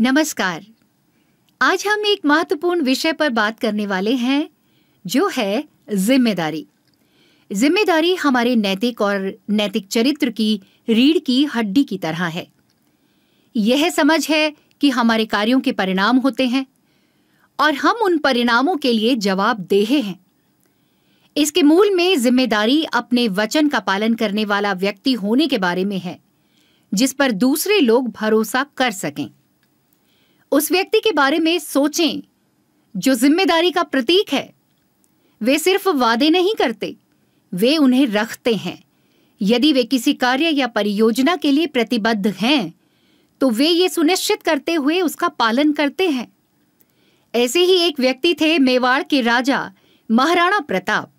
नमस्कार। आज हम एक महत्वपूर्ण विषय पर बात करने वाले हैं, जो है ज़िम्मेदारी। ज़िम्मेदारी हमारे नैतिक और नैतिक चरित्र की, रीढ़ की हड्डी की तरह है। यह समझ है कि हमारे कार्यों के परिणाम होते हैं, और हम उन परिणामों के लिए जवाबदेह हैं। इसके मूल में ज़िम्मेदारी अपने वचन का पालन करने वाला व्यक्ति होने के बारे में है, जिस पर दूसरे लोग भरोसा कर सकें। उस व्यक्ति के बारे में सोचें, जो ज़िम्मेदारी का प्रतीक है। वे सिर्फ़ वादे नहीं करते, वे उन्हें रखते हैं। यदि वे किसी कार्य या परियोजना के लिए प्रतिबद्ध हैं तो वे ये सुनिश्चित करते हुए उसका पालन करते हैं। ऐसे ही एक व्यक्ति थे मेवाड़ के राजा महाराणा प्रताप,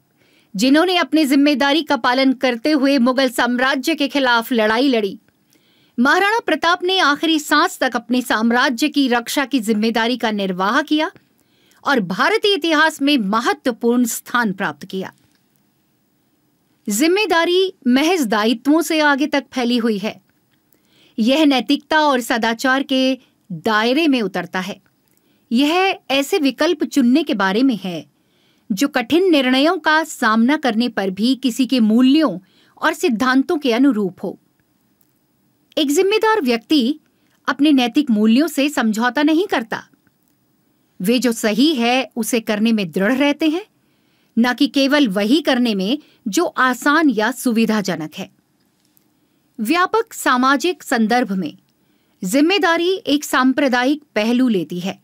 जिन्होंने अपनी ज़िम्मेदारी का पालन करते हुए मुगल साम्राज्य के खिलाफ लड़ाई लड़ी। महाराणा प्रताप ने आखिरी सांस तक अपने साम्राज्य की रक्षा की ज़िम्मेदारी का निर्वाह किया और भारतीय इतिहास में महत्वपूर्ण स्थान प्राप्त किया। ज़िम्मेदारी महज दायित्वों से आगे तक फैली हुई है। यह नैतिकता और सदाचार के दायरे में उतरता है। यह ऐसे विकल्प चुनने के बारे में है जो कठिन निर्णयों का सामना करने पर भी किसी के मूल्यों और सिद्धांतों के अनुरूप हो। एक जिम्मेदार व्यक्ति अपने नैतिक मूल्यों से समझौता नहीं करता। वे जो सही है, उसे करने में दृढ़ रहते हैं, न कि केवल वही करने में जो आसान या सुविधाजनक है। व्यापक सामाजिक संदर्भ में ज़िम्मेदारी एक सांप्रदायिक पहलू लेती है।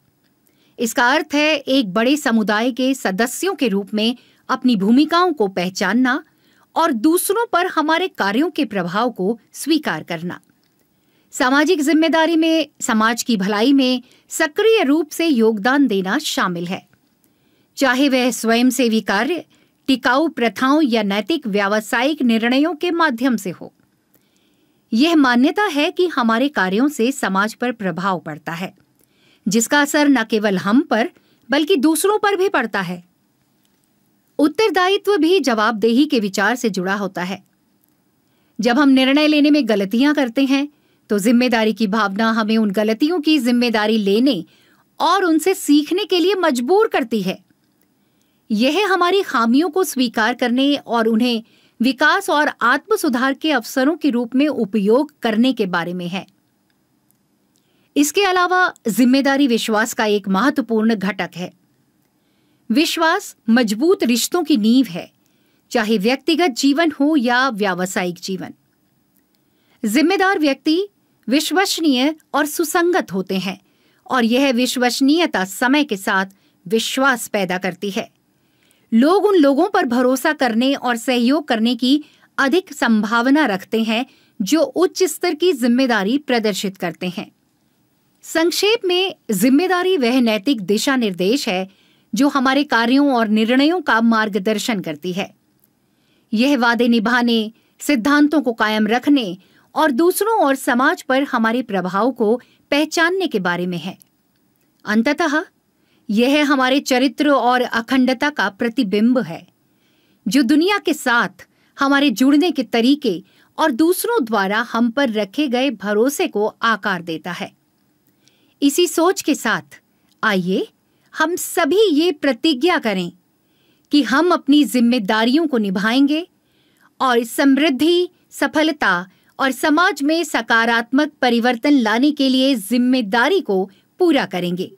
इसका अर्थ है, एक बड़े समुदाय के सदस्यों के रूप में अपनी भूमिकाओं को पहचानना और दूसरों पर हमारे कार्यों के प्रभाव को स्वीकार करना। सामाजिक ज़िम्मेदारी में, समाज की भलाई में सक्रिय रूप से योगदान देना शामिल है। चाहे वह स्वयंसेवी कार्य, टिकाऊ प्रथाओं या नैतिक व्यावसायिक निर्णयों के माध्यम से हो। यह मान्यता है कि हमारे कार्यों से समाज पर प्रभाव पड़ता है, जिसका असर न केवल हम पर, बल्कि दूसरों पर भी पड़ता है। उत्तरदायित्व भी जवाबदेही के विचार से जुड़ा होता है। जब हम निर्णय लेने में गलतियाँ करते हैं तो ज़िम्मेदारी की भावना हमें उन गलतियों की ज़िम्मेदारी लेने और उनसे सीखने के लिए मजबूर करती है। यह हमारी खामियों को स्वीकार करने और उन्हें विकास और आत्म सुधार के अवसरों के रूप में उपयोग करने के बारे में है। इसके अलावा ज़िम्मेदारी विश्वास का एक महत्वपूर्ण घटक है। विश्वास मज़बूत रिश्तों की नींव है, चाहे व्यक्तिगत जीवन हो या व्यावसायिक जीवन। जिम्मेदार व्यक्ति विश्वसनीय और सुसंगत होते हैं, और यह विश्वसनीयता समय के साथ विश्वास पैदा करती है। लोग उन लोगों पर भरोसा करने और सहयोग करने की अधिक संभावना रखते हैं, जो उच्च स्तर की ज़िम्मेदारी प्रदर्शित करते हैं। संक्षेप में, ज़िम्मेदारी वह नैतिक दिशा निर्देश है, जो हमारे कार्यों और निर्णयों का मार्गदर्शन करती है। यह वादे निभाने, सिद्धांतों को कायम रखने और दूसरों और समाज पर हमारे प्रभाव को पहचानने के बारे में है। अंततः, यह हमारे चरित्र और अखंडता का प्रतिबिंब है, जो दुनिया के साथ हमारे जुड़ने के तरीके और दूसरों द्वारा हम पर रखे गए भरोसे को आकार देता है। इसी सोच के साथ, आइए हम सभी ये प्रतिज्ञा करें कि हम अपनी जिम्मेदारियों को निभाएँगे और समृद्धि, सफलता और समाज में सकारात्मक परिवर्तन लाने के लिए ज़िम्मेदारी को पूरा करेंगे।